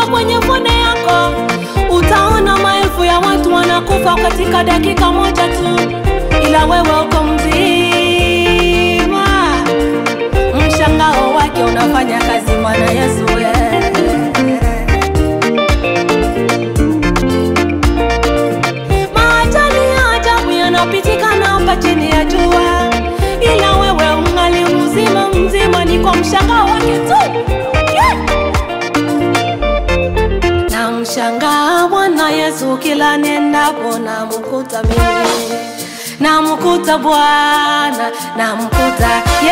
kutoka kwenye fone yako utaona maelfu ya watu wanakufa katika dakika moja tu, ila wewe uko mzima. Mshangao wake unafanya kazi, mwana Yesu mshangao wake tu. Nashangaa Bwana Yesu kila nendapo namkuta mimi, namkuta Bwana, namkuta Yesu.